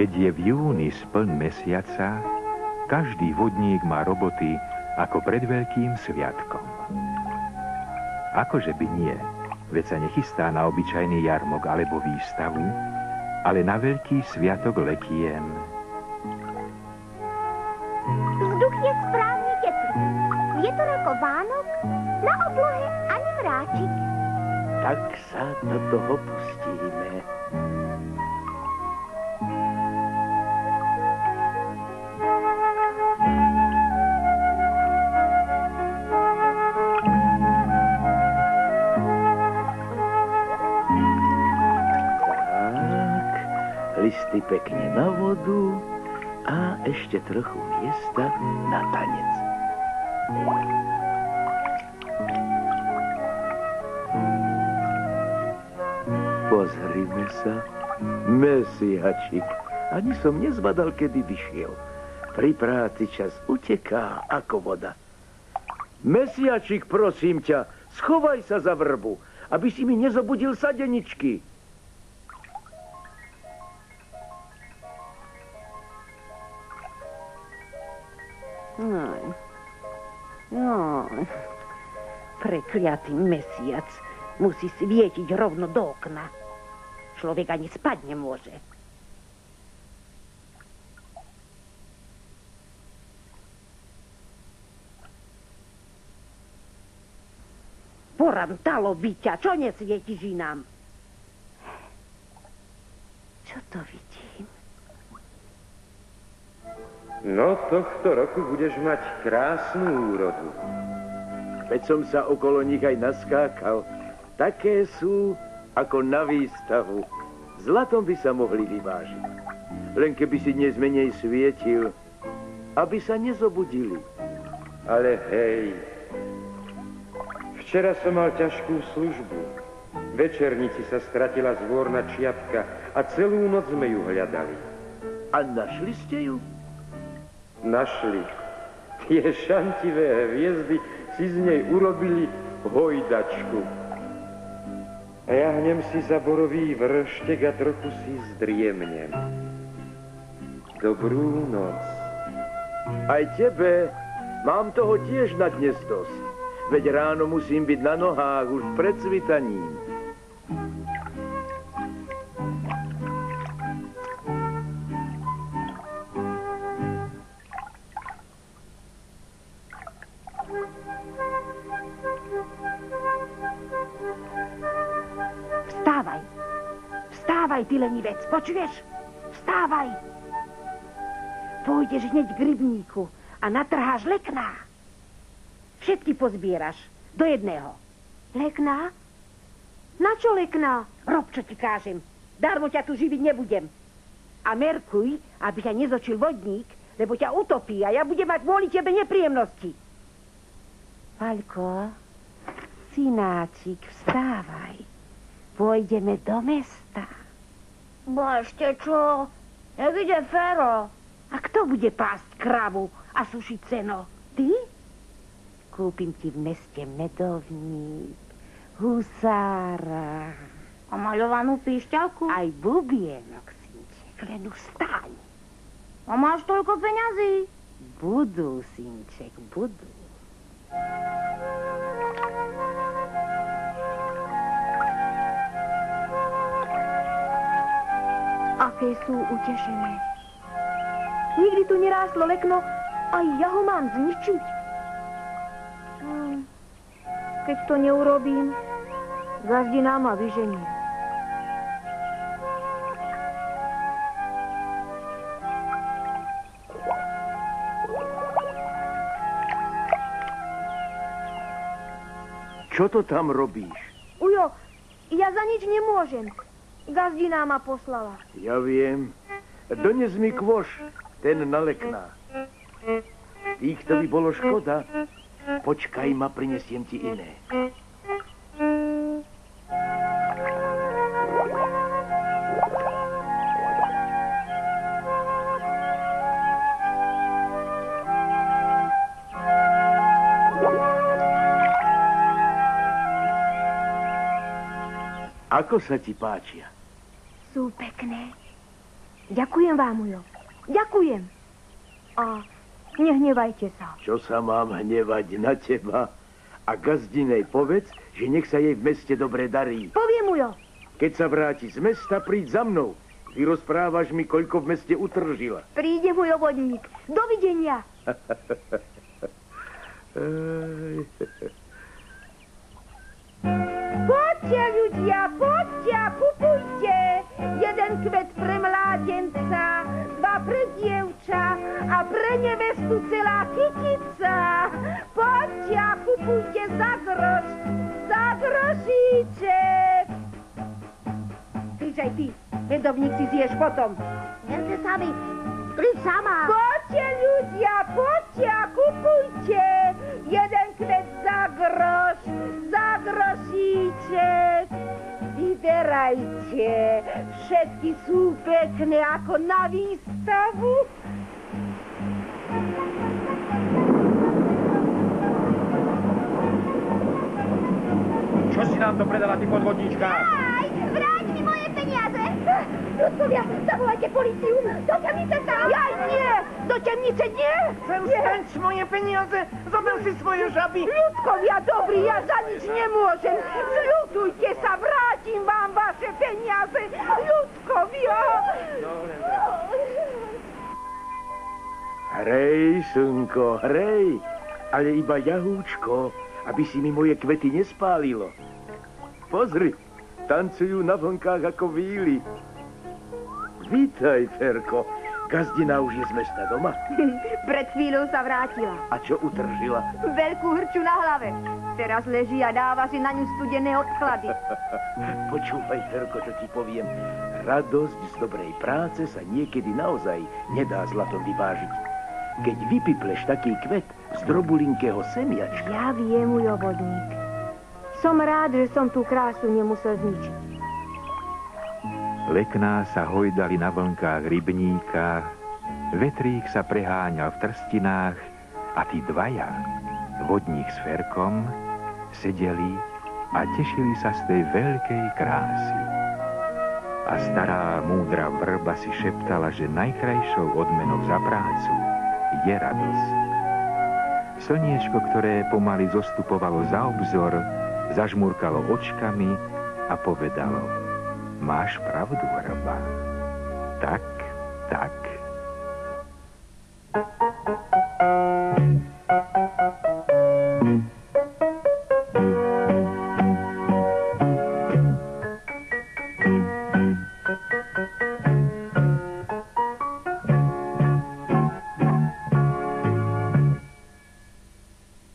Keď je v júni spln mesiaca, každý vodník má roboty ako pred veľkým sviatkom. Akože by nie, veď sa nechystá na obyčajný jarmok alebo výstavu, ale na veľký sviatok lekien. Vzduch je správne teplý. Vietor ako Vánok, na oblohe ani mráčik. Tak sa do toho pustíme. Listy pekne na vodu a ešte trochu miesta na tanec. Pozrime sa. Mesiačik. Ani som nezbadal, kedy vyšiel. Pri práci čas uteká ako voda. Mesiačik, prosím ťa, schovaj sa za vrbu, aby si mi nezobudil sadeničky. No, no, prekliatý mesiac musí svietiť rovno do okna. Človek ani spať nemôže. Porantalo byťa, čo nesvietiš inám? Čo to vidím? No, tohto roku budeš mať krásnu úrodu. Veď som sa okolo nich aj naskákal. Také sú ako na výstavu. Zlatom by sa mohli vyvážiť. Len keby si dnes menej svietil, aby sa nezobudili. Ale hej, včera som mal ťažkú službu. Večernici sa stratila zvorna čiapka a celú noc sme ju hľadali. A našli ste ju? Našli. Tie šantivé hviezdy si z nej urobili hojdačku. A ja hnem si za borový vrštek a trochu si zdriemnem. Dobrú noc. Aj tebe. Mám toho tiež na dnes dosť. Veď ráno musím byť na nohách už pred svitaním. Vstávaj, ty lenivec, počuješ? Vstávaj. Pôjdeš hneď k rybníku a natrháš lekná. Všetky pozbieraš do jedného. Lekná? Na čo lekná? Rob, čo ti kážem. Darmo ťa tu živiť nebudem. A merkuj, aby ťa nezočil vodník, lebo ťa utopí a ja budem mať kvôli tebe nepríjemnosti. Paľko, synáčik, vstávaj. Pôjdeme do mesta. Bo ešte čo? Jak ide Fero? A kto bude pásť kravu a sušiť seno? Ty? Kúpim ti v meste medovník, husára. A maľovanú píšťalku? Aj bubienok, synček, len už staň. A máš toľko peňazí? Budú, synček, budú. Aké sú utešené. Nikdy tu nerástlo lekno, aj ja ho mám zničiť. Hm. Keď to neurobím, gazdina ma vyženie. Čo to tam robíš? Ujo, ja za nič nemôžem. Gazdina ma poslala. Ja viem. Dones mi kvoš, ten nalekná. Týchto by bolo škoda. Počkaj ma, prinesiem ti iné. Ako sa ti páčia? Sú pekné. Ďakujem vám, Ujo. Ďakujem. A nehnevajte sa. Čo sa mám hnevať na teba? A gazdinej povedz, že nech sa jej v meste dobre darí. Poviem, Ujo. Keď sa vráti z mesta, príď za mnou. Vyrozprávaš mi, koľko v meste utržila. Príde môj vodník. Dovidenia. Poďte, ľudia, poďte kupujte. Jeden kvet pre mládenca, dva pre dievča a pre nevestu celá kytica. Poďte a kupujte za groš, za grošíček. Kričaj ty, medovník si zješ potom. Verte sami. Príď sama. Poďte, ľudia, poďte a kupujte. Jeden Vyberajte. Všetky sú pekné ako na výstavu. Čo si nám to predala, ty podvodníčka? Aj, vráť mi moje peniaze. Ľudkovia, zavolajte policiu. Do temnice sa. Jaj, nie. Do temnice nie. Chcem stať moje peniaze, zober si svoje žaby. Ľudkovia, dobrý, ja za nič nemôžem. Zľutujte sa, vrátim vám vaše peniaze. Ľudkovia. Hrej, slnko, hrej, ale iba jahúčko, aby si mi moje kvety nespálilo. Pozri, tancujú na vlnkách ako víly. Vítaj, Ferko. Gazdina už je z mesta doma. Pred chvíľou sa vrátila. A čo utržila? Veľkú hrču na hlave. Teraz leží a dáva si na ňu studené odklady. Počúvaj, Ferko, čo ti poviem. Radosť z dobrej práce sa niekedy naozaj nedá zlatom vyvážiť. Keď vypipleš taký kvet z drobulinkého semiačka, Ja viem, Ujo vodník. Som rád, že som tú krásu nemusel zničiť. Lekná sa hojdali na vlnkách rybníka, vetrík sa preháňal v trstinách a tí dvaja, vodník s Ferkom, sedeli a tešili sa z tej veľkej krásy. A stará múdra vrba si šeptala, že najkrajšou odmenou za prácu je radosť. Slniečko, ktoré pomaly zostupovalo za obzor, zažmurkalo očkami a povedalo Máš pravdu, hrba. Tak, tak,